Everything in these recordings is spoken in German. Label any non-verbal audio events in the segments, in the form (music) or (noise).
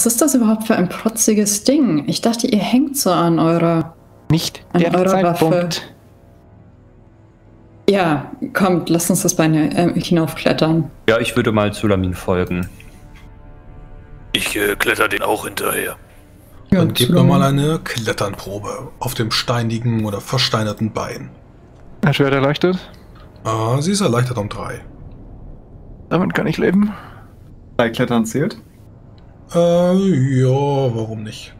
Was ist das überhaupt für ein protziges Ding? Ich dachte, ihr hängt so an eurer. Nicht an der eurer Zeitpunkt. Waffe. Ja, kommt, lasst uns das Bein äh, hinaufklettern. Ja, ich würde mal Sulamin folgen. Ich äh, kletter den auch hinterher. Ja, Dann gib mir mal eine Kletternprobe auf dem steinigen oder versteinerten Bein. Ein Schwert erleuchtet. Ah, sie ist erleichtert um drei. Damit kann ich leben. Bei Klettern zählt. Äh, ja, warum nicht?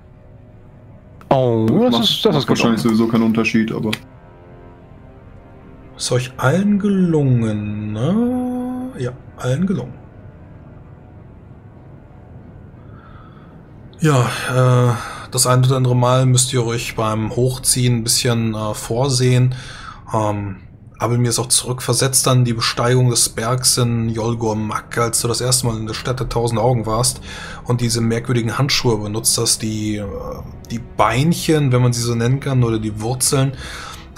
Oh, das Macht- ist, das ist wahrscheinlich sowieso keinen Unterschied, aber Ist euch allen gelungen, ne? Ja, allen gelungen. Ja, äh, das ein oder andere Mal müsst ihr euch beim Hochziehen ein bisschen äh, vorsehen. Ähm, aber mir ist auch zurückversetzt an die Besteigung des Bergs in Yolgor Mak, als du das erste Mal in der Stadt der Tausend Augen warst und diese merkwürdigen Handschuhe benutzt hast, die, äh, die Beinchen, wenn man sie so nennen kann, oder die Wurzeln,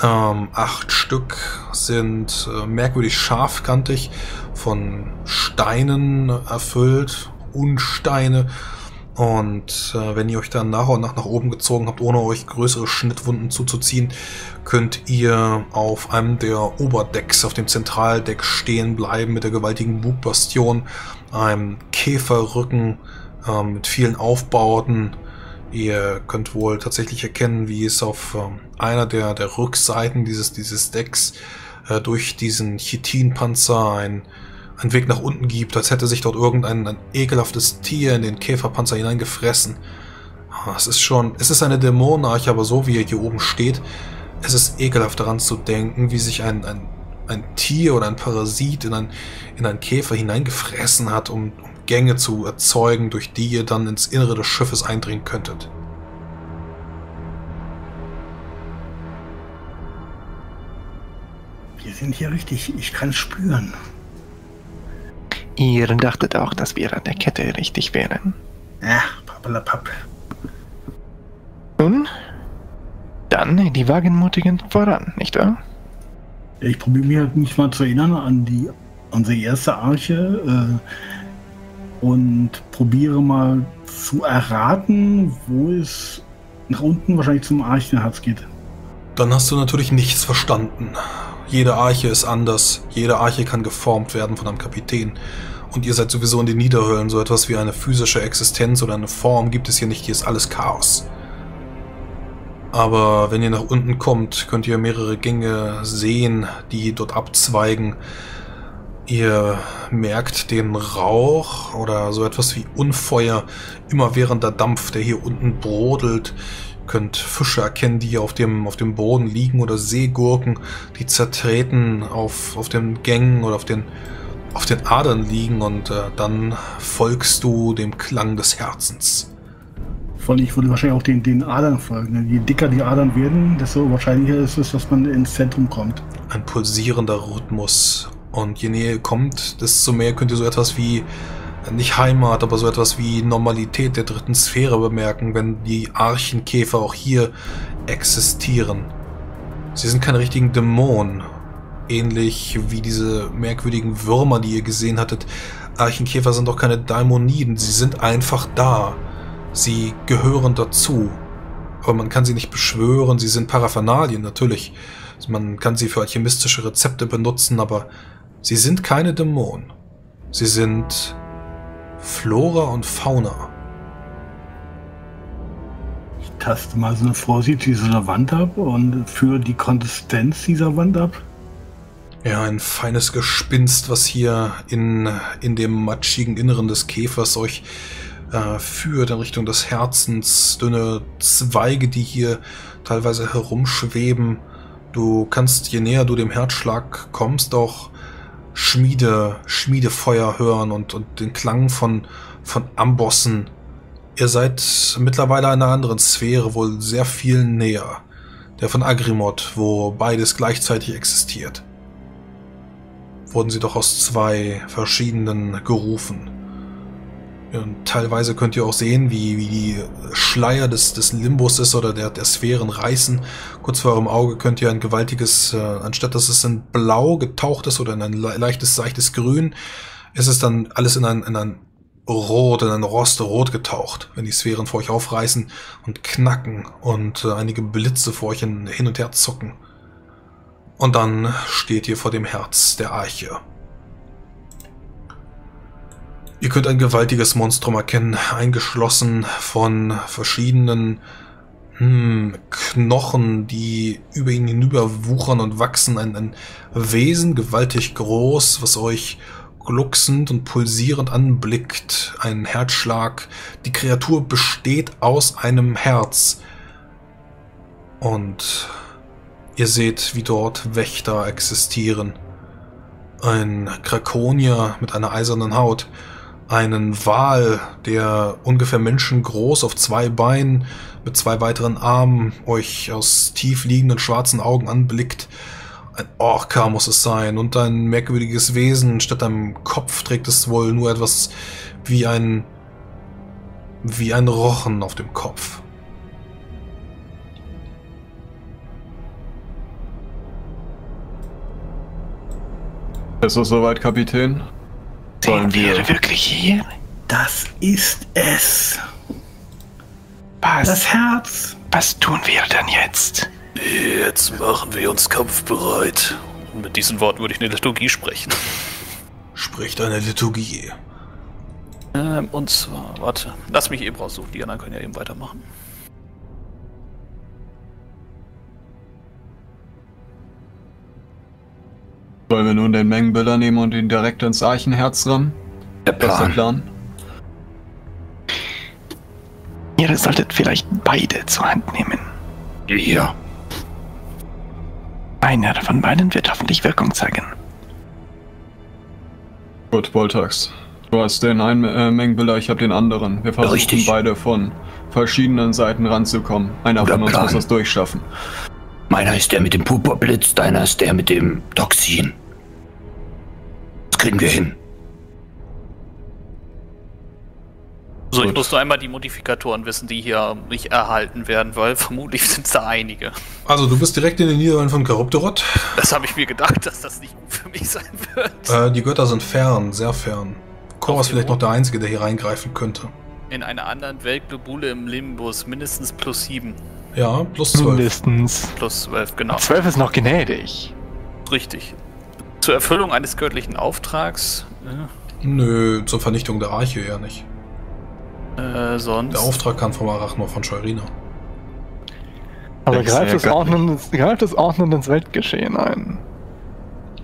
ähm, acht Stück sind äh, merkwürdig scharfkantig, von Steinen erfüllt, Unsteine. Und äh, wenn ihr euch dann nach und nach nach oben gezogen habt, ohne euch größere Schnittwunden zuzuziehen, könnt ihr auf einem der Oberdecks, auf dem Zentraldeck stehen bleiben mit der gewaltigen Bugbastion, einem Käferrücken ähm, mit vielen Aufbauten. Ihr könnt wohl tatsächlich erkennen, wie es auf ähm, einer der, der Rückseiten dieses, dieses Decks äh, durch diesen Chitinpanzer ein, ein Weg nach unten gibt, als hätte sich dort irgendein ein ekelhaftes Tier in den Käferpanzer hineingefressen. Ah, Es ist schon, es ist eine Dämonenarche, aber so wie er hier oben steht, es ist ekelhaft daran zu denken, wie sich ein, ein, ein Tier oder ein Parasit in ein, in einen Käfer hineingefressen hat, um, um Gänge zu erzeugen, durch die ihr dann ins Innere des Schiffes eindringen könntet. Wir sind hier richtig. Ich kann spüren. Ihr dachtet auch, dass wir an der Kette richtig wären. Ach, pappelapapp. Nun, dann die Wagenmutigen voran, nicht wahr? Ich probiere mir mich mal zu erinnern an die unsere erste Arche äh, und probiere mal zu erraten, wo es nach unten wahrscheinlich zum Archenherz geht. Dann hast du natürlich nichts verstanden. Jede Arche ist anders, jede Arche kann geformt werden von einem Kapitän. Und ihr seid sowieso in den Niederhöllen, so etwas wie eine physische Existenz oder eine Form gibt es hier nicht, hier ist alles Chaos. Aber wenn ihr nach unten kommt, könnt ihr mehrere Gänge sehen, die dort abzweigen. Ihr merkt den Rauch oder so etwas wie Unfeuer, immerwährender Dampf, der hier unten brodelt. Könnt Fische erkennen, die auf dem, auf dem Boden liegen oder Seegurken, die zertreten auf, auf den Gängen oder auf den, auf den Adern liegen und äh, dann folgst du dem Klang des Herzens. Vor allem, ich würde wahrscheinlich auch den, den Adern folgen. Je dicker die Adern werden, desto wahrscheinlicher ist es, dass man ins Zentrum kommt. ein pulsierender Rhythmus. Und je näher ihr kommt, desto mehr könnt ihr so etwas wie, nicht Heimat, aber so etwas wie Normalität der dritten Sphäre bemerken, wenn die Archenkäfer auch hier existieren. Sie sind keine richtigen Dämonen. Ähnlich wie diese merkwürdigen Würmer, die ihr gesehen hattet. Archenkäfer sind doch keine Dämoniden, sie sind einfach da. Sie gehören dazu. Aber man kann sie nicht beschwören, sie sind Paraphernalien, natürlich. Man kann sie für alchemistische Rezepte benutzen, aber sie sind keine Dämonen. Sie sind Flora und Fauna. Ich taste mal so eine Vorsicht dieser Wand ab und für die Konsistenz dieser Wand ab. Ja, ein feines Gespinst, was hier in, in dem matschigen Inneren des Käfers euch äh, führt in Richtung des Herzens. Dünne Zweige, die hier teilweise herumschweben. Du kannst, je näher du dem Herzschlag kommst, auch Schmiede, Schmiedefeuer hören und, und den Klang von, von Ambossen. Ihr seid mittlerweile einer anderen Sphäre, wohl sehr viel näher. Der von Agrimod, wo beides gleichzeitig existiert wurden sie doch aus zwei verschiedenen gerufen. Und teilweise könnt ihr auch sehen, wie, wie die Schleier des, des Limbus ist oder der, der Sphären reißen. Kurz vor eurem Auge könnt ihr ein gewaltiges, äh, anstatt dass es in Blau getaucht ist oder in ein le leichtes, seichtes Grün, ist es dann alles in ein, in ein rot, in ein Rosterot getaucht, wenn die Sphären vor euch aufreißen und knacken und äh, einige Blitze vor euch hin und her zucken. Und dann steht ihr vor dem Herz der Arche. Ihr könnt ein gewaltiges Monstrum erkennen, eingeschlossen von verschiedenen hm, Knochen, die über ihn hinüber wuchern und wachsen. Ein, ein Wesen, gewaltig groß, was euch glucksend und pulsierend anblickt. Ein Herzschlag. Die Kreatur besteht aus einem Herz. Und ihr seht, wie dort Wächter existieren. Ein Krakonier mit einer eisernen Haut einen Wal, der ungefähr menschengroß auf zwei Beinen mit zwei weiteren Armen euch aus tief liegenden schwarzen Augen anblickt. Ein Orca muss es sein und ein merkwürdiges Wesen. Statt einem Kopf trägt es wohl nur etwas wie ein wie ein Rochen auf dem Kopf. Ist es soweit, Kapitän? Sind wir wirklich hier? Das ist es. Was, Das Herz. was tun wir denn jetzt? Jetzt machen wir uns kampfbereit. Und mit diesen Worten würde ich eine Liturgie sprechen. Spricht eine Liturgie. Ähm, und zwar, warte, lass mich eben raussuchen, die anderen können ja eben weitermachen. Sollen wir nun den Mengenbilder nehmen und ihn direkt ins Archenherz rammen? Der Das ist der Plan. Plan. Ihr solltet vielleicht beide zur Hand nehmen. Ja. Einer von beiden wird hoffentlich Wirkung zeigen. Gut, Voltax. Du hast den einen äh, Mengenbilder, ich habe den anderen. Wir versuchen Richtig. beide von verschiedenen Seiten ranzukommen. Einer Guter von uns Plan. muss das durchschaffen. Meiner ist der mit dem Purpurblitz, deiner ist der mit dem Toxin. Das kriegen wir hin. So, ich Gut. muss nur einmal die Modifikatoren wissen, die hier nicht erhalten werden, weil (laughs) vermutlich sind es da einige. Also du bist direkt in den Niederlanden von Charybdorot. Das habe ich mir gedacht, dass das nicht gut für mich sein wird. Äh, die Götter sind fern, sehr fern. Kor Auf ist vielleicht noch der Einzige, der hier reingreifen könnte. In einer anderen Welt Globule im Limbus, mindestens plus 7. Ja, plus 12. Mindestens. Plus 12, genau. Zwölf ist noch gnädig. Richtig. Zur Erfüllung eines göttlichen Auftrags. Nö, zur Vernichtung der Arche eher nicht. Äh, sonst. Der Auftrag kann vom Arachnor von Scheurina. Aber greift ja, es, ordnend, greift es ordnend ins Weltgeschehen ein.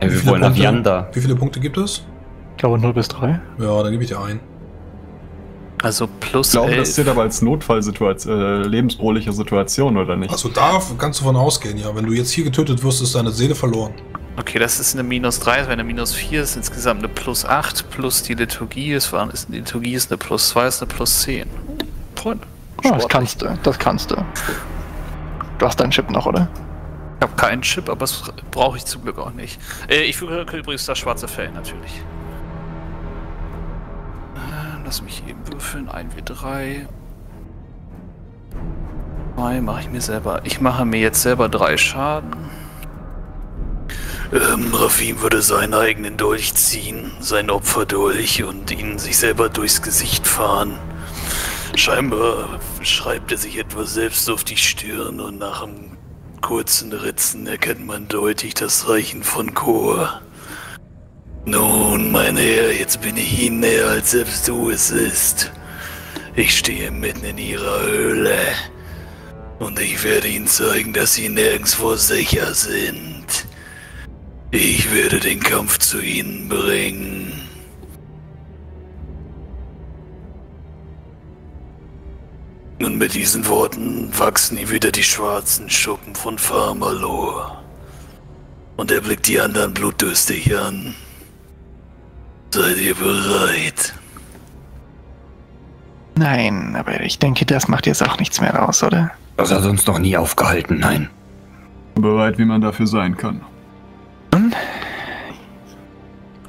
Ja, Wie wir viele wollen nach Punkte- Yanda. Wie viele Punkte gibt es? Ich glaube 0 bis 3. Ja, dann gebe ich dir ein. Also plus Ich glaube, 11. das zählt aber als Notfallsituation, äh, lebensbedrohliche Situation, oder nicht? Also da kannst du von ausgehen, ja. Wenn du jetzt hier getötet wirst, ist deine Seele verloren. Okay, das ist eine minus 3, das wäre eine minus 4, ist insgesamt eine plus 8, plus die Liturgie, es war, ist, die Liturgie ist eine plus 2, ist eine plus 10. Freunde. Oh, das kannst du, das kannst du. Du hast deinen Chip noch, oder? Ich habe keinen Chip, aber das brauche ich zum Glück auch nicht. Äh, ich füge übrigens das schwarze Fell natürlich. Lass mich eben würfeln. 1W3. 2 mache ich mir selber. Ich mache mir jetzt selber 3 Schaden. Ähm, Rafim würde seinen eigenen Dolch ziehen, sein Opferdolch, und ihn sich selber durchs Gesicht fahren. Scheinbar schreibt er sich etwas selbst auf die Stirn und nach einem kurzen Ritzen erkennt man deutlich das Zeichen von Chor. Nun, mein Herr, jetzt bin ich Ihnen näher, als selbst du es ist. Ich stehe mitten in Ihrer Höhle. Und ich werde Ihnen zeigen, dass Sie nirgendwo sicher sind. Ich werde den Kampf zu Ihnen bringen. Und mit diesen Worten wachsen ihm wieder die schwarzen Schuppen von Farmalor. Und er blickt die anderen blutdürstig an. Seid ihr bereit? Nein, aber ich denke, das macht jetzt auch nichts mehr aus, oder? Das hat uns noch nie aufgehalten, nein. Bereit, wie man dafür sein kann.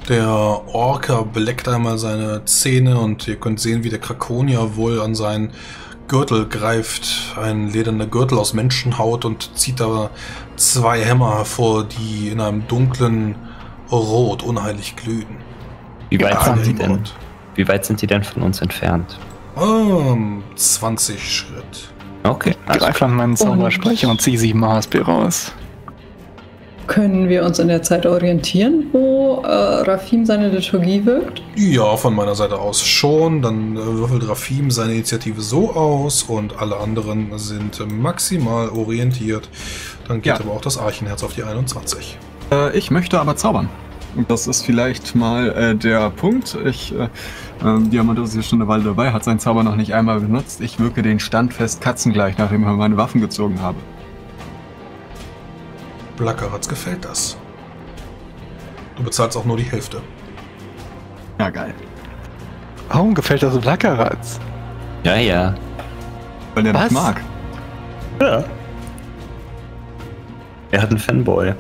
Der Orca beleckt einmal seine Zähne und ihr könnt sehen, wie der Krakonier wohl an seinen Gürtel greift. Ein lederner Gürtel aus Menschenhaut und zieht da zwei Hämmer hervor, die in einem dunklen Rot unheilig glühen. Wie weit sind im denn? Wie weit sind die denn von uns entfernt? Ähm, 20 Schritt. Okay. Ich greife an meinen Zauberspeicher und ziehe 7 ASP raus. Können wir uns in der Zeit orientieren, wo äh, Rafim seine Liturgie wirkt? Ja, von meiner Seite aus schon. Dann äh, würfelt Rafim seine Initiative so aus und alle anderen sind maximal orientiert. Dann geht Ja. aber auch das Archenherz auf die 21. Äh, ich möchte aber zaubern. Das ist vielleicht mal äh, der Punkt. Ich, äh, äh, Diamantus ist ja schon eine Weile dabei, hat seinen Zauber noch nicht einmal benutzt. Ich wirke den standfest katzengleich, nachdem ich meine Waffen gezogen habe. Blackeratz gefällt das. Du bezahlst auch nur die Hälfte. Ja, geil. Warum gefällt das Blackeratz? Ja, ja. Weil der Was? mich mag. Ja. Er hat einen Fanboy.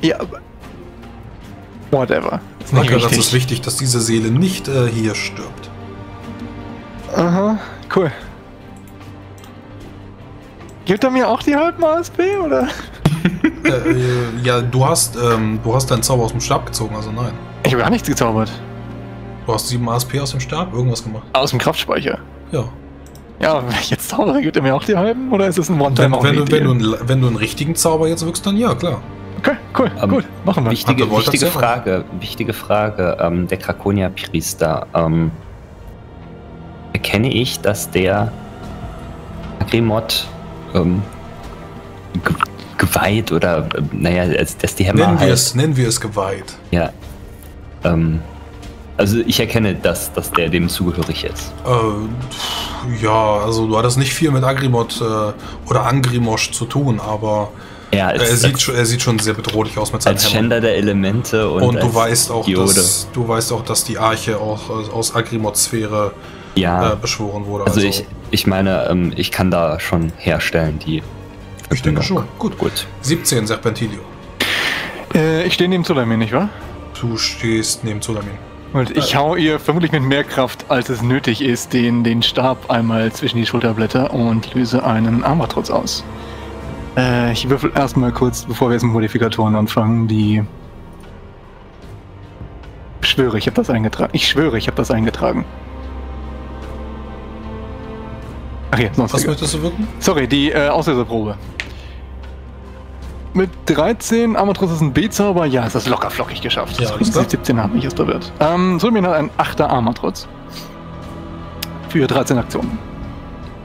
Ja, aber. Whatever. Ist nicht Blackeratz ist wichtig. dass diese Seele nicht äh, hier stirbt. Aha, cool. Gibt er mir auch die halben ASP, oder? (laughs) äh, äh, ja, du hast, ähm, du hast deinen Zauber aus dem Stab gezogen, also nein. Ich habe gar nichts gezaubert. Du hast 7 ASP aus dem Stab, irgendwas gemacht. Aus dem Kraftspeicher. Ja. Ja, wenn ich jetzt zaubere, gibt er mir auch die halben? Oder ist es ein Wenn, One-Time wenn, du, wenn, du, Only-Deal? einen- wenn du einen richtigen Zauber jetzt wirkst, dann ja, klar. Okay, cool, Ähm, gut, machen wir. Wichtige, Ach, wichtige. Frage, wichtige Frage. Ähm, der Krakonia-Priester. Ähm, erkenne ich, dass der Agrimot ähm, ge geweiht oder, äh, naja, als- dass die Hämmer Nennen wir, halt... es, nennen wir es geweiht. Ja. Ähm, also ich erkenne, dass, dass der dem zugehörig ist. Äh, ja, also du hattest nicht viel mit Agrimot äh, oder Angrimosch zu tun, aber Er, als, sieht als, schon, er sieht schon sehr bedrohlich aus mit seinem als Hammer. Schänder der Elemente und, Und du als weißt auch, Diode. dass du weißt auch, dass die Arche auch aus- aus Agrimots Sphäre ja, äh, beschworen wurde. also ich, ich meine, ähm, ich kann da schon herstellen, die ich denke Verbindung. schon. Gut. Gut. 17 Serpentilio. Äh, ich stehe neben Zulamin, nicht wahr? Du stehst neben Zulamin. Und ich hau ihr vermutlich mit mehr Kraft, als es nötig ist, den, den Stab einmal zwischen die Schulterblätter und löse einen Armatrotz aus. Äh, ich würfel erstmal kurz, bevor wir jetzt mit Modifikatoren anfangen, die. Ich schwöre, ich habe das eingetragen. Ich schwöre, ich habe das eingetragen. Ach ja, sonst. Was möchtest du wirken? Sorry, die äh, Auslöserprobe. Mit 13, Amatros ist ein B-Zauber. Ja, ist das locker flockig geschafft. Ja, Das alles klar. 17 hat mich erst verwirrt. Ähm, Sulmin hat ein 8er Armatrotz. Für 13 Aktionen.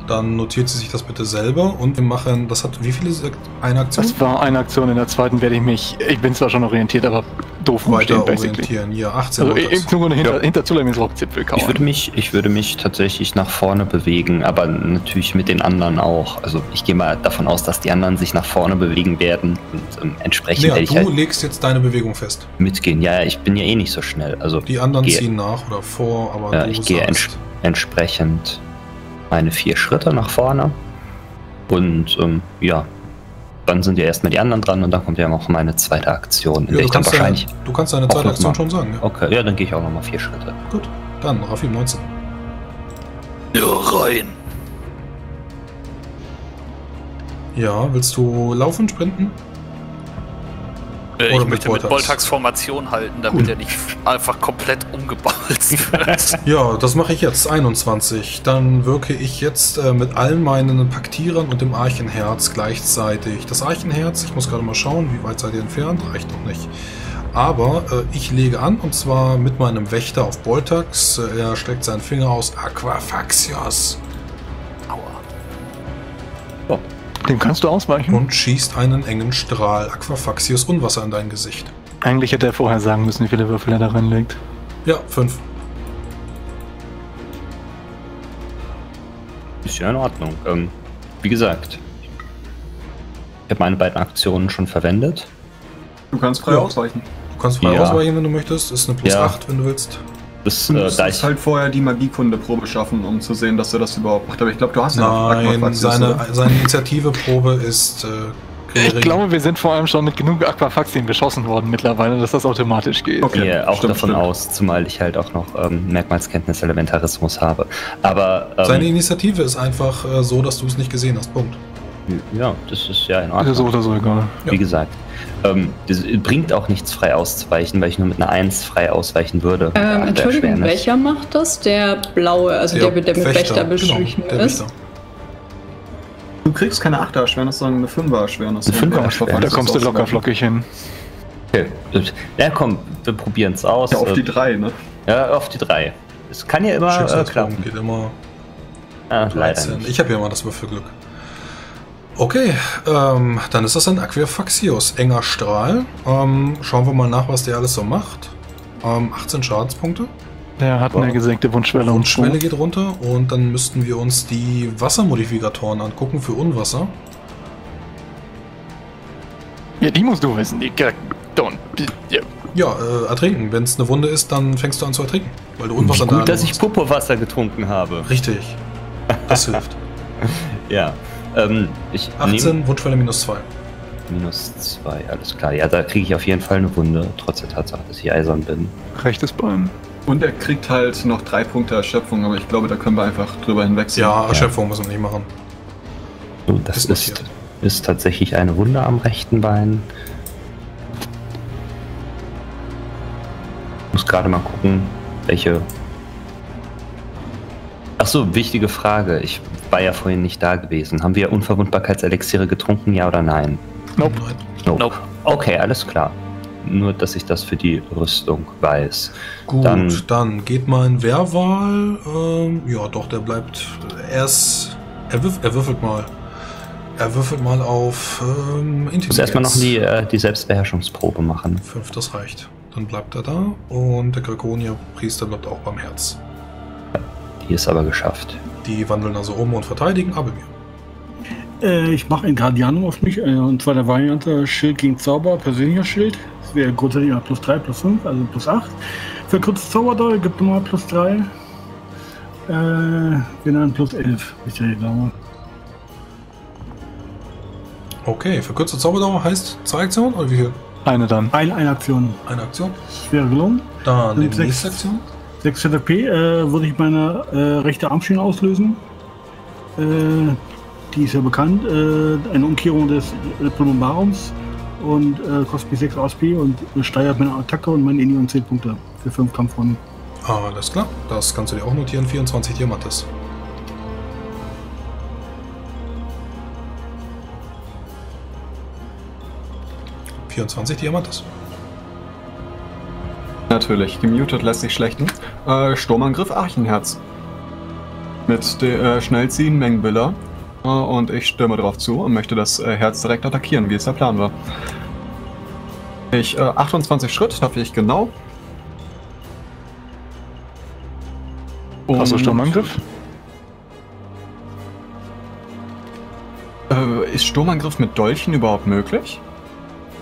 Dann notiert sie sich das bitte selber und wir machen, das hat wie viele? Eine Aktion? Das war eine Aktion, in der zweiten werde ich mich, ich bin zwar schon orientiert, aber doof Weiter basically. orientieren. Hier, 18 Also das. ich nur hinter, hinter Rockzipfel Ich würde kauern. mich, ich würde mich tatsächlich nach vorne bewegen, aber natürlich mit den anderen auch. Also ich gehe mal davon aus, dass die anderen sich nach vorne bewegen werden und ähm, entsprechend Ja, du halt legst jetzt deine Bewegung fest. mitgehen. Ja, ich bin ja eh nicht so schnell. Also Die anderen Gehe. ziehen nach oder vor, aber ja, du ich gehe ents entsprechend meine vier Schritte nach vorne und ähm, ja, dann sind ja erstmal die anderen dran und dann kommt ja noch meine zweite Aktion, in ja, der du, ich dann kannst deine, wahrscheinlich. du kannst deine zweite Aktion mal- schon sagen. Ja. Okay, ja, dann gehe ich auch nochmal vier Schritte. Gut, dann Rafim 19. Ja, rein. Ja, willst du laufen, sprinten? Äh, ich möchte mit Boltax. Formation halten, damit Gut. er nicht einfach komplett umgebolzt (laughs) wird. Ja, das mache ich jetzt. 21. Dann wirke ich jetzt äh, mit allen meinen Paktierern und dem Archenherz gleichzeitig. Das Archenherz, ich muss gerade mal schauen, wie weit seid ihr entfernt? Reicht noch nicht. Aber äh, ich lege an und zwar mit meinem Wächter auf Boltax. Äh, er streckt seinen Finger aus. Aquafaxios. Dem kannst du ausweichen. Und schießt einen engen Strahl Aquafaxios Unwasser in dein Gesicht. Eigentlich hätte er vorher sagen müssen, wie viele Würfel er da reinlegt. Ja, 5. Ist ja in Ordnung. Ähm, wie gesagt, ich habe meine beiden Aktionen schon verwendet. Du kannst frei Ja. ausweichen. Du kannst frei Ja. ausweichen, wenn du möchtest. Ist eine plus Ja. 8, wenn du willst. Das, Du äh, musst da ich, halt vorher die Magiekunde-Probe schaffen, um zu sehen, dass er das überhaupt macht. Aber ich glaube, du hast ja noch Nein, Aquafaxius, seine, oder? seine Initiativeprobe ist äh, Ich glaube, wir sind vor allem schon mit genug Aquafaxien beschossen worden mittlerweile, dass das automatisch geht. Okay. gehe auch stimmt, davon stimmt. aus, zumal ich halt auch noch ähm, Merkmalskenntnis Elementarismus habe. Aber Seine ähm, Initiative ist einfach äh, so, dass du es nicht gesehen hast. Punkt. Ja, das ist ja in Ordnung. Ist ja so oder so egal. Wie gesagt, ähm, das bringt auch nichts frei auszuweichen, weil ich nur mit einer 1 frei ausweichen würde. Ähm, Entschuldigung, welcher macht das? Der blaue, also der, der, mit Wächter beschrieben genau, der ist. Wächter. Du kriegst keine 8er Erschwernis, sondern eine 5er Erschwernis. Eine 5er Erschwernis. Da kommst du locker flockig hin. Okay, gut. Ja, komm, wir probieren es aus. Ja, auf die Äh, 3, ne? Ja, auf die 3. Es kann ja immer äh, klappen. geht immer Ah, leider 13. nicht. Ich habe ja immer das Würfelglück. Okay, ähm, dann ist das ein Aquifaxius. Enger Strahl. Ähm, schauen wir mal nach, was der alles so macht. Ähm, 18 Schadenspunkte. Der hat eine gesenkte Wundschwelle und Wundschwelle geht runter. Und dann müssten wir uns die Wassermodifikatoren angucken für Unwasser. Ja, die musst du wissen. Die Don't. Ja. Ja, äh, ertrinken. Wenn es eine Wunde ist, dann fängst du an zu ertrinken. Weil du Unwasser Wie gut, dass ich hast. Pupurwasser getrunken habe. Richtig. Das (laughs) hilft. Ja. Ähm, ich 18, nehme Wundschwelle minus 2. minus 2, alles klar. Ja, da kriege ich auf jeden Fall eine Wunde, trotz der Tatsache, dass ich eisern bin. Rechtes Bein. Und er kriegt halt noch 3 Punkte Erschöpfung, aber ich glaube, da können wir einfach drüber hinwegsehen. Ja, Erschöpfung müssen wir nicht machen. So, das Ist ist, ist tatsächlich eine Wunde am rechten Bein. Muss gerade mal gucken, welche. Achso, wichtige Frage. Ich war ja vorhin nicht da gewesen. Haben wir Unverwundbarkeitselixiere getrunken, ja oder nein? Nope. Nein. Nope. Nope. Okay, alles klar. Nur, dass ich das für die Rüstung weiß. Gut, Dann- dann, geht mein Wehrwahl. Ähm, ja, doch, der bleibt. Er ist. Er, würf, er würfelt mal. Er würfelt mal auf ähm, Ich muss erstmal noch Intelligenz. die, äh, die Selbstbeherrschungsprobe machen. Fünf, das reicht. Dann bleibt er da. Und der Draconia-Priester bleibt auch beim Herz. Die ist aber geschafft. Die wandeln also um und verteidigen, aber mir. Äh, ich mache ein Guardianum auf mich, äh, und zwar der Variante Schild gegen Zauber, persönlicher Schild. Das wäre grundsätzlich immer plus 3, plus 5, also plus 8. Für kurzes Zauberdauer gibt immer plus 3. Äh, wir dann plus 11, wenn ich richtig glaube. Okay, verkürzte Zauberdauer heißt zwei Aktionen oder wie viel? Eine dann. Eine, eine Aktion. Eine Aktion. Wäre gelungen. Dann die nächste Aktion. 6 ZP äh, würde ich meine äh, rechte Armschiene auslösen. Äh, die ist ja bekannt. Äh, eine Umkehrung des Plumbarums und äh, kostet mich 6 ASP und steigert meine Attacke und meine Inni um 10 Punkte für 5 Kampfrunden. Alles klar, das kannst du dir auch notieren. 24 Diamantes. ...24 Diamantes. Natürlich, gemutet lässt sich schlechten. Äh, Sturmangriff Archenherz. Mit der äh, Schnellziehen Mengenbiller. Äh, und ich stürme drauf zu und möchte das äh, Herz direkt attackieren, wie es der Plan war. Ich, äh, 28 Schritt, dafür ich genau. Hast du Sturmangriff? Äh, ist Sturmangriff mit Dolchen überhaupt möglich?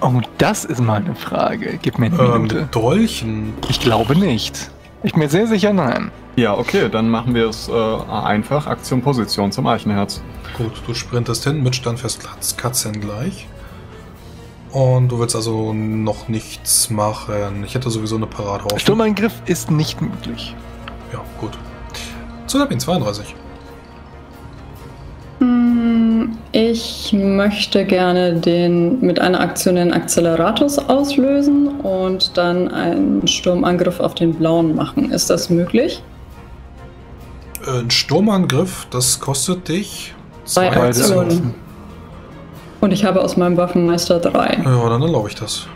Oh, das ist mal eine Frage. Gib mir eine Ähm, Minute. Dolchen. Ich glaube nicht. Ich bin mir sehr sicher, nein. Ja, okay, dann machen wir es äh, einfach. Aktion Position zum Eichenherz. Gut, du sprintest hin mit standfest Katz- Katzen gleich. Und du willst also noch nichts machen. Ich hätte sowieso eine Parade auf. Sturmangriff ist nicht möglich. Ja, gut. Zulapin 32. Ich möchte gerne den mit einer Aktion den Acceleratus auslösen und dann einen Sturmangriff auf den blauen machen. Ist das möglich? Äh, Ein Sturmangriff, das kostet dich Zwei zwei Aktionen. Aktionen. Und ich habe aus meinem Waffenmeister drei. Ja, dann erlaube ich das.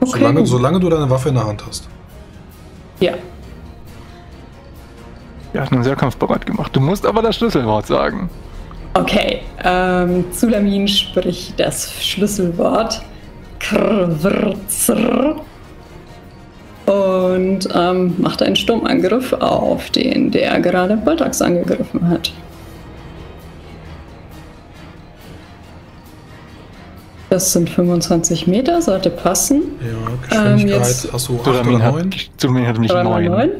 Okay. Solange, solange du deine Waffe in der Hand hast. Ja. Er hat einen sehr kampfbereit gemacht. Du musst aber das Schlüsselwort sagen. Okay, ähm, Zulamin spricht das Schlüsselwort Krwrzr und ähm, macht einen Sturmangriff auf den, der gerade Boltax angegriffen hat. Das sind 25 Meter, sollte passen. Ja, Geschwindigkeit. Ähm, jetzt, Achso, 8 oder 9? Zulamin hat nämlich 9. 9.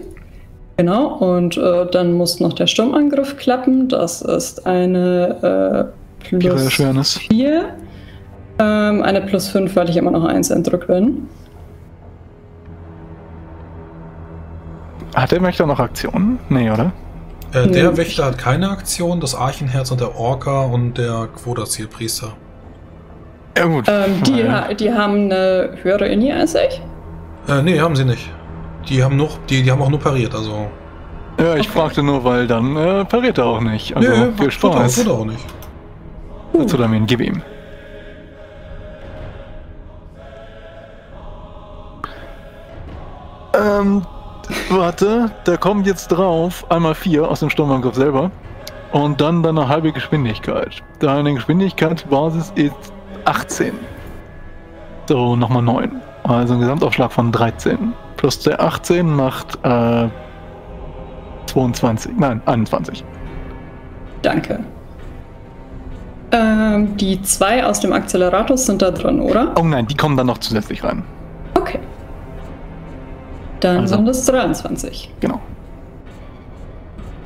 Genau, und äh, dann muss noch der Sturmangriff klappen. Das ist eine äh, plus Erschwernis. 4. Ähm, eine plus 5, weil ich immer noch 1 entrückt bin. Hat er möchte noch Aktionen? Nee, oder? Äh, der Nee. Wächter hat keine Aktion, das Archenherz und der Orca und der Quotazielpriester. Ja gut. Ähm, die, Ja. ha- die haben eine höhere Inni als ich. Äh, nee, haben sie nicht. Die haben noch, die, die haben auch nur pariert, also. Ja, ich fragte nur, weil dann äh, pariert er auch nicht. Also Nö, viel Spaß. tut er auch nicht. Zudamin, gib ihm. Ähm, warte, da kommt jetzt drauf einmal 4 aus dem Sturmangriff selber und dann deine halbe Geschwindigkeit. Deine Geschwindigkeitsbasis ist 18. So, nochmal 9. Also ein Gesamtaufschlag von 13. Plus der 18 macht äh, 22. Nein, 21. Danke. Ähm, die zwei aus dem Acceleratus sind da drin, oder? Oh nein, die kommen dann noch zusätzlich rein. Okay. Dann Also. sind es 23. Genau.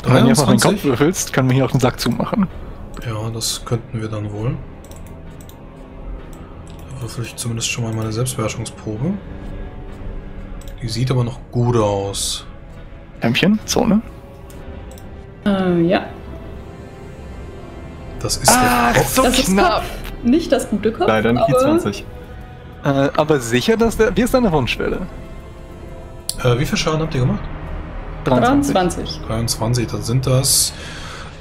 Wenn du einfach den Kopf 23? würfelst, können wir hier auch den Sack zumachen. Ja, das könnten wir dann wohl. Da würfel ich zumindest schon mal meine Selbstbeherrschungsprobe. Die sieht aber noch gut aus. Hämmchen, Zone. Äh, ja. Das ist der Kopf. Das ist Kopf. Nicht das gute Kopf. Leider nicht die aber 20. Äh, aber sicher, dass der. Wie ist deine Wunschschwelle? Äh, wie viel Schaden habt ihr gemacht? 23. 23, dann sind das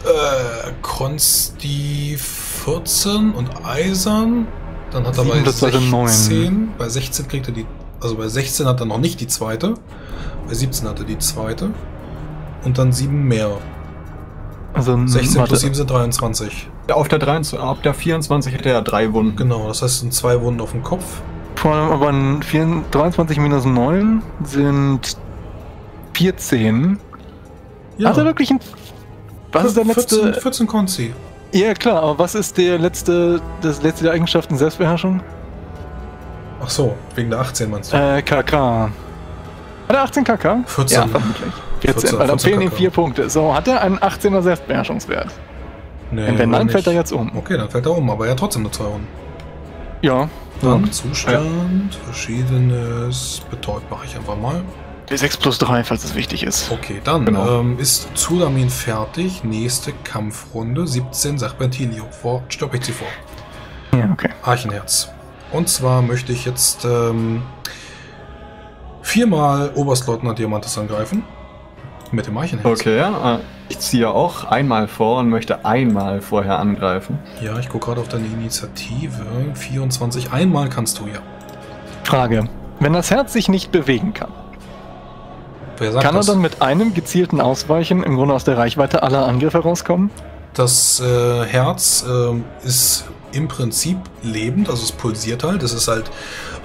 äh, Konsti 14 und Eisern. Dann hat er bei Sieben, das sollte 16, neun. bei 16 kriegt er die, also bei 16 hat er noch nicht die zweite, bei 17 hat er die zweite und dann 7 mehr. Also, 16 warte. plus 7 sind 23. Auf der, 23, auf der 24 hätte er drei Wunden. Genau, das heißt, es sind zwei Wunden auf dem Kopf. Vor allem aber ein 4, 23 minus 9 sind 14. Hat er wirklich ein. Was ist der letzte. 14, 14 Konsti. Ja, klar, aber was ist der letzte. Das letzte der Eigenschaften Selbstbeherrschung? Ach so, wegen der 18 meinst du? Äh, KK. Hat er 18 KK? 14. Ja, vermutlich. 14, 14, weil dann 14 fehlen ihm KK. 4 Punkte. So, hat er einen 18er Selbstbeherrschungswert? nee, Wenn nein, fällt er jetzt um. Okay, dann fällt er um, aber er hat trotzdem nur zwei Wunden. Ja. Dann Zustand, verschiedenes, betäubt mache ich einfach mal. D6 plus 3, falls es wichtig ist. Okay, dann Genau. ähm, ist Zudamin fertig. Nächste Kampfrunde, 17 Serpentilio. Vor, stopp ich sie vor. Ja, okay. Archenherz. Und zwar möchte ich jetzt ähm, viermal Oberstleutnant Diamantes angreifen. Mit dem Archenherz. Okay, ja. äh, Ich ziehe auch einmal vor und möchte einmal vorher angreifen. Ja, ich gucke gerade auf deine Initiative. 24. Einmal kannst du ja. Frage. Wenn das Herz sich nicht bewegen kann, kann er das? dann mit einem gezielten Ausweichen im Grunde aus der Reichweite aller Angriffe rauskommen? Das äh, Herz ähm, ist im Prinzip lebend, also es pulsiert halt. Es ist halt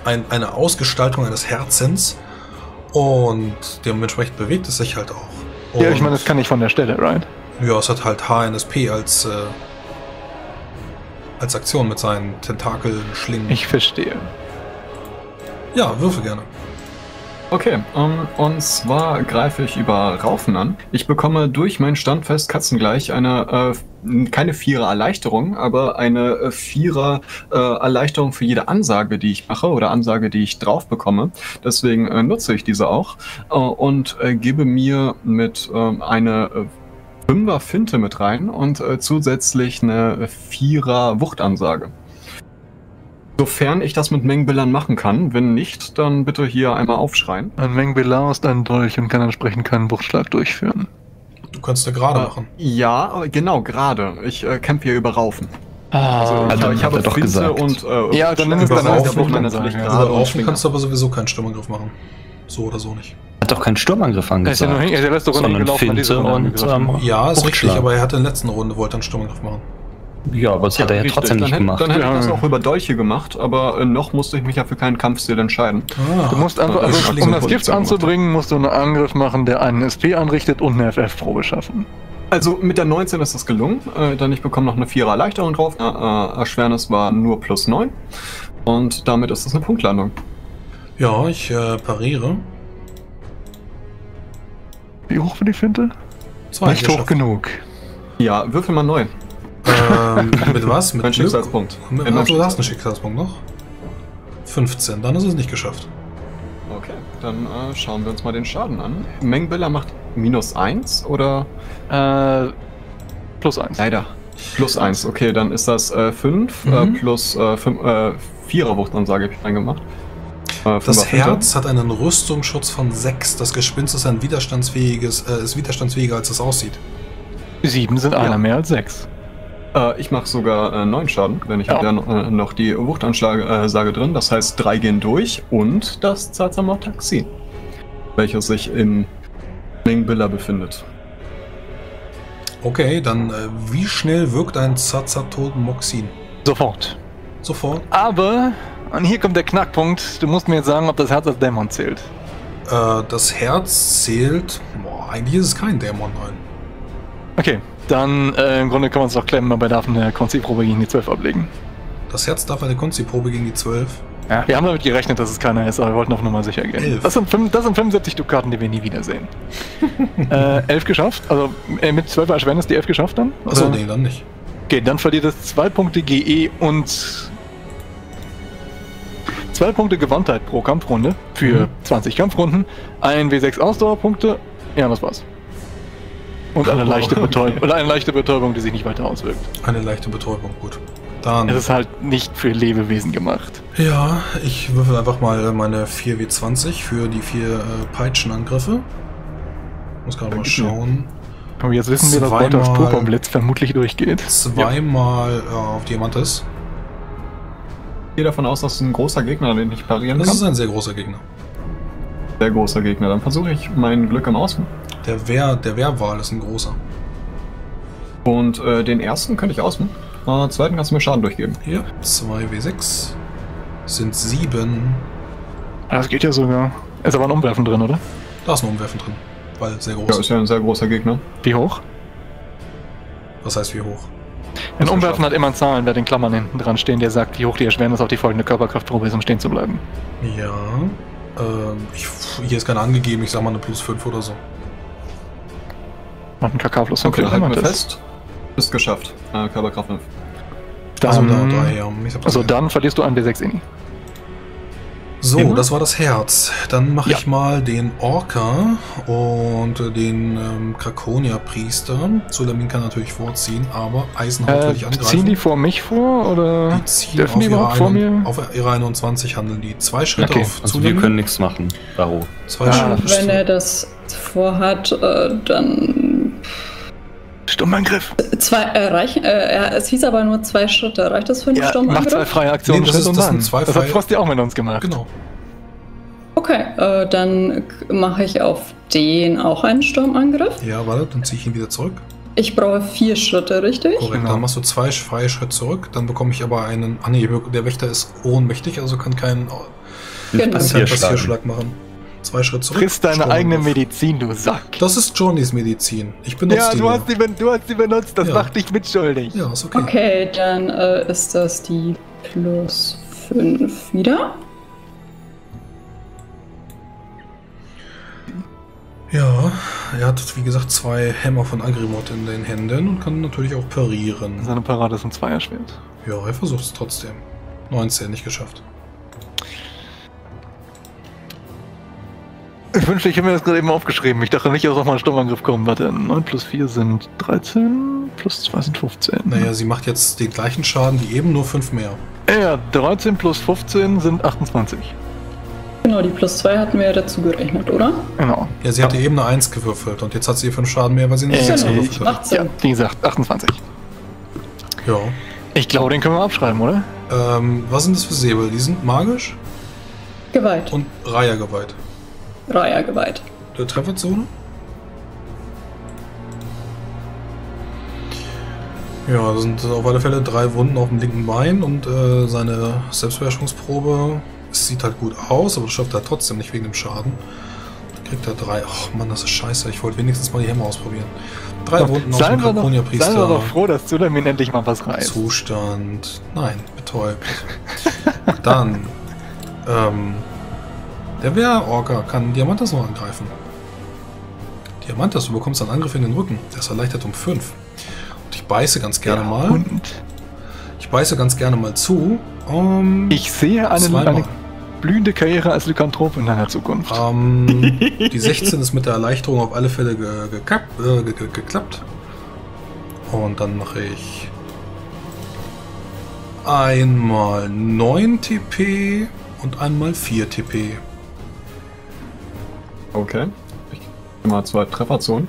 ein, eine Ausgestaltung eines Herzens und dementsprechend bewegt es sich halt auch. ja, ich Und- meine, das kann ich von der Stelle, right? Ja, es hat halt HNSP als, äh, als Aktion mit seinen Tentakeln, Schlingen. Ich verstehe. ja, würfel gerne. Okay, ähm, und zwar greife ich über Raufen an. Ich bekomme durch mein Standfest Katzengleich eine, äh, keine Vierer Erleichterung, aber eine äh, Vierer äh, Erleichterung für jede Ansage, die ich mache oder Ansage, die ich drauf bekomme. Deswegen äh, nutze ich diese auch äh, und äh, gebe mir mit eine äh, Fünfer Finte mit rein und zusätzlich eine Vierer Wuchtansage. Sofern ich das mit Mengenbildern machen kann. Wenn nicht, dann bitte hier einmal aufschreien. Ein Mengbelar ist ein Dolch und kann entsprechend keinen Wuchtschlag durchführen. Du kannst eine gerade machen. Ja, genau, gerade. Ich äh, kämpfe hier über Raufen. Also, Ah, Also, ich, ich hat habe doch gesagt. und äh, Ja, dann nimm es über dann Raufen ja. Also und laufen Schwinger. kannst du aber sowieso keinen Sturmangriff machen. So oder so nicht. Hat doch keinen Sturmangriff er ist ja nur angesagt. er ist doch Sondern hat diese Finte Runde und angegriffen. ähm, Ja, ist richtig, aber er hatte in der letzten Runde wollte er einen Sturmangriff machen. Ja, aber das hat er ja richtig. trotzdem dann nicht hätte, gemacht. Dann hätte ich Ja. das auch über Dolche gemacht, aber äh, noch musste ich mich ja für keinen Kampfstil entscheiden. Ah, Du musst einfach, also, das um das Gift anzubringen, musst du einen Angriff machen, der einen SP anrichtet und eine FF-Probe schaffen. Also mit der 19 ist das gelungen, äh, dann ich bekomme noch eine 4er Erleichterung drauf. Äh, äh, Erschwernis war nur plus 9 und damit ist es eine Punktlandung. ja, ich äh, pariere. Wie hoch für die Finte? Zwei Nicht hoch genug. Ja, würfel mal neu. Ähm, mit was? Mit? Schicksalspunkt. Mit, ach, du hast einen Schicksalspunkt noch? 15, dann ist es nicht geschafft. Okay, dann äh, schauen wir uns mal den Schaden an. Mengbiller macht minus 1 oder? Äh, plus eins. Leider. Plus 1, okay, dann ist das 5 Mhm. äh, plus äh, 5, äh, 4er Wuchtansage habe ich reingemacht. Äh, Das. Herz hat einen Rüstungsschutz von 6. Das Gespinst ist ein widerstandsfähiges, äh, ist widerstandsfähiger, als es aussieht. Sieben sind einer Ja. mehr als sechs. Äh, ich mache sogar äh, 9 Schaden, denn ich Ja. habe ja noch, äh, noch die Wuchtansage äh, Sage drin. Das heißt, 3 gehen durch und das Zazamotaxin, welches sich im Mingbilla befindet. Okay, dann äh, wie schnell wirkt ein Zazatomoxin? Sofort. Sofort. Aber, und hier kommt der Knackpunkt, du musst mir jetzt sagen, ob das Herz als Dämon zählt. Äh, das Herz zählt. Boah, eigentlich ist es kein Dämon, nein. Okay, dann äh, im Grunde kann man es doch klemmen, aber er darf eine Konzi-Probe gegen die 12 ablegen. Das Herz darf eine Konzi-Probe gegen die 12. Ja. Wir haben damit gerechnet, dass es keiner ist, aber wir wollten auf Nummer sicher gehen. Das sind, fünf- das sind 75 Dukaten, die wir nie wiedersehen. (laughs) äh, 11 geschafft, also äh, mit 12 Erschwernis die 11 geschafft dann? Achso, Oder? nee, dann nicht. Okay, dann verliert es 2 Punkte GE und 2 Punkte Gewandtheit pro Kampfrunde für Mhm. 20 Kampfrunden, ein W6 Ausdauerpunkte, ja, das war's. Und eine leichte Betäubung, oder eine leichte Betäubung, die sich nicht weiter auswirkt. Eine leichte Betäubung, gut. Dann. Es ist halt nicht für Lebewesen gemacht. Ja, ich würfel einfach mal meine 4W20 für die vier äh, Peitschenangriffe. Muss gerade mal schauen. Aber jetzt wissen wir, dass Zweimal- Purpurblitz vermutlich durchgeht. Zweimal äh, auf Diamantes. Ich gehe davon aus, dass es ein großer Gegner, den ich parieren Das kann. ist ein sehr großer Gegner. Sehr großer Gegner. Dann versuche ich mein Glück im Außen. Der Wehr, der Wehrwal ist ein großer. Und äh, den ersten könnte ich außen. Äh, zweiten kannst du mir Schaden durchgeben. Hier, 2W6 sind 7. Ah, Das geht ja sogar. Ist aber ein Umwerfen drin, oder? Da ist ein Umwerfen drin. Weil sehr Ja, groß. ist ja ein sehr großer Gegner. Wie hoch? Was heißt wie hoch? Ein Umwerfen hat immer einen Zahlenwert in Klammern hinten dran stehen, der sagt, wie hoch die Erschwernis auf die folgende Körperkraftprobe ist, um stehen zu bleiben. Ja. Ähm, ich, hier ist keine angegeben, ich sag mal eine plus 5 oder so. Macht einen 5 Okay, für halten wir fest. Ist geschafft. Äh, Körperkraft 5. Dann, Also da, da, ja. Also ja. dann verlierst du einen D6 Inni. So, Immer? das war das Herz. Dann mache Ja. ich mal den Orca und den ähm, Krakonia-Priester. Sulamin kann natürlich vorziehen, aber Eisenhaut will Äh, ich angreifen. ziehen die vor mich vor oder Die ziehen dürfen auf die ihre, überhaupt vor mir? auf ihre 21 handeln die. Zwei Schritte Okay, auf Also wir Sulamin, können nichts machen, Baro. Zwei Ah, Schritte. Wenn er das vorhat, äh, dann Stummangriff. zwei erreichen. Äh, er- es hieß aber nur zwei Schritte. Reicht das für einen Ja, Sturmangriff? mach zwei freie Aktionen Nee, das ist- und das dann. sind zwei das hat freie- Frosty auch mit uns gemacht. Genau. Okay, äh, dann mache ich auf den auch einen Sturmangriff. Ja, warte, dann ziehe ich ihn wieder zurück. Ich brauche vier Schritte, richtig? Korrekt, Genau. dann machst du zwei freie Schritte zurück, dann bekomme ich aber einen. Ah nee, der Wächter ist ohnmächtig, also kann keinen, kann Genau. Passierschlag machen. Zwei Schritte zurück. Friss deine eigene Medizin, du Sack. Das ist Johnnys Medizin. Ich benutze Ja, die. ben- du hast sie benutzt, das Ja. macht dich mitschuldig. Ja, ist okay. Okay, dann äh, ist das die plus fünf wieder. Ja, er hat wie gesagt zwei Hämmer von Agrimot in den Händen und kann natürlich auch parieren. Seine Parade ist ein Zweierschwert. Ja, er versucht es trotzdem. 19 nicht geschafft. Ich wünschte, ich hätte mir das gerade eben aufgeschrieben. Ich dachte nicht, dass auch mal ein Sturmangriff kommt. Warte, 9 plus 4 sind 13, plus 2 sind 15. Naja, sie macht jetzt den gleichen Schaden wie eben, nur 5 mehr. Ja, 13 plus 15 sind 28. Genau, die plus zwei hatten wir ja dazu gerechnet, oder? Genau. Ja, sie hatte eben eine 1 gewürfelt und jetzt hat sie 5 Schaden mehr, weil sie eine Äh, 6 Genau, gewürfelt hat. Ja, wie gesagt, 28. Ja. Ich glaube, den können wir abschreiben, oder? Ähm, was sind das für Säbel? Die sind magisch Geweiht. und Raya geweiht. Raya geweiht. Der Trefferzone? Ja, das sind auf alle Fälle drei Wunden auf dem linken Bein und äh, seine Selbstbeherrschungsprobe. Es sieht halt gut aus, aber das schafft er trotzdem nicht wegen dem Schaden. Da kriegt er drei. Ach Mann, das ist scheiße. Ich wollte wenigstens mal die Hämmer ausprobieren. Drei Wunden auf dem wir, doch, seien wir doch froh, dass Zulamin endlich mal was reißt. Zustand. Nein, betäubt. (laughs) Dann. Ähm, der Wehrorker kann Diamantas noch angreifen. Diamantas, du bekommst einen Angriff in den Rücken. Der ist erleichtert um 5. Und ich beiße ganz gerne mal. Und Ich beiße ganz gerne mal zu. Um, ich sehe eine, zweimal. eine blühende Karriere als Lykanthrop in deiner Zukunft. Ähm, (laughs) die 16 ist mit der Erleichterung auf alle Fälle ge gekappt, äh, ge ge geklappt. Und dann mache ich einmal 9 TP und einmal 4 TP. Okay. Ich mal zwei Trefferzonen.